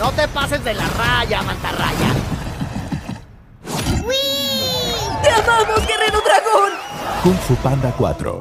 No te pases de la raya, mantarraya. ¡Te amamos, Guerrero Dragón! Kung Fu Panda 4.